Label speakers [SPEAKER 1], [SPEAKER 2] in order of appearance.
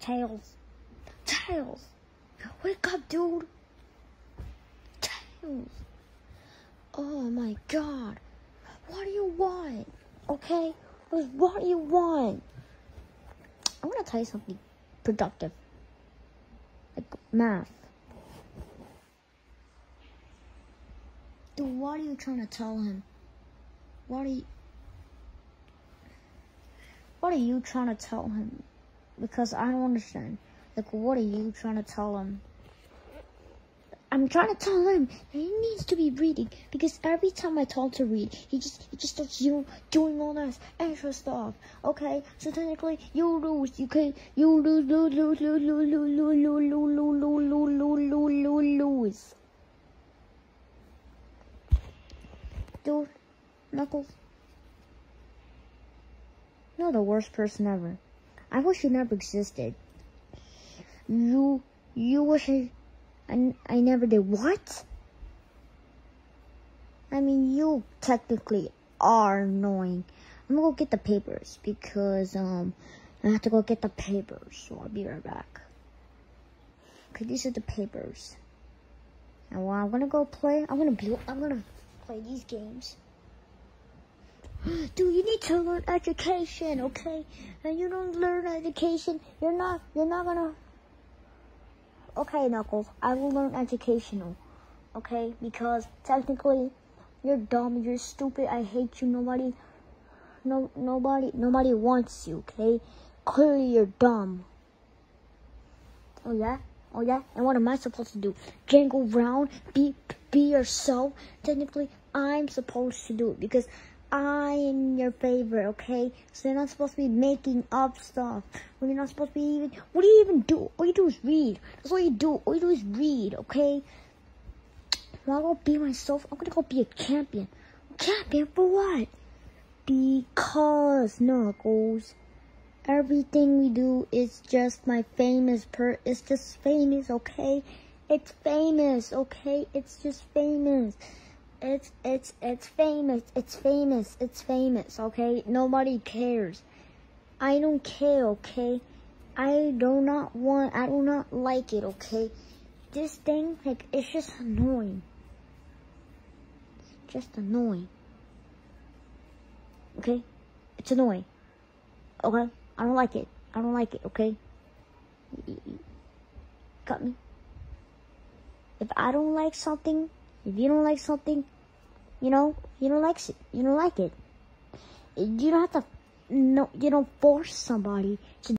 [SPEAKER 1] Tails. Tails. Wake up, dude. Tails. Oh my god. What do you want? Okay? What do you want? I want to tell you something productive. Like math. Dude, what are you trying to tell him? What are you... What are you trying to tell him? Because I don't understand. Like, what are you trying to tell him? I'm trying to tell him he needs to be reading because every time I tell to read, he just he just starts you doing all this extra stuff. Okay, so technically you lose. You can you lose lose lose lose lose lose lose lose lose lose lose lose lose lose. Dude, Knuckles, you're the worst person ever. I wish you never existed. You you wish I. I, I never did. What? I mean, you technically are annoying. I'm gonna go get the papers because um I have to go get the papers. So I'll be right back. Okay, these are the papers. And while I'm gonna go play, I'm gonna be I'm gonna play these games. Dude, you need to learn education, okay? And you don't learn education, you're not you're not gonna okay, Knuckles, I will learn educational. Okay? Because technically, you're dumb, you're stupid, I hate you, nobody, no, nobody, nobody wants you, okay? Clearly you're dumb. Oh yeah? Oh yeah? And what am I supposed to do? Jangle around? Be, be yourself? Technically, I'm supposed to do it because I am your favorite, okay? So you're not supposed to be making up stuff. When you're not supposed to be even. What do you even do? All you do is read. That's all you do. All you do is read, okay? When I go be myself, I'm gonna go be a champion. Champion for what? Because Knuckles. Everything we do is just my famous per. It's just famous, okay? It's famous, okay? It's just famous. It's it's it's famous. It's famous. It's famous. Okay. Nobody cares. I don't care. Okay. I do not want. I do not like it. Okay. This thing, like, it's just annoying. It's just annoying. Okay. It's annoying. Okay. I don't like it. I don't like it. Okay. Got me. If I don't like something if you don't like something, you know, you don't like it. You don't like it. You don't have to. No, you don't force somebody to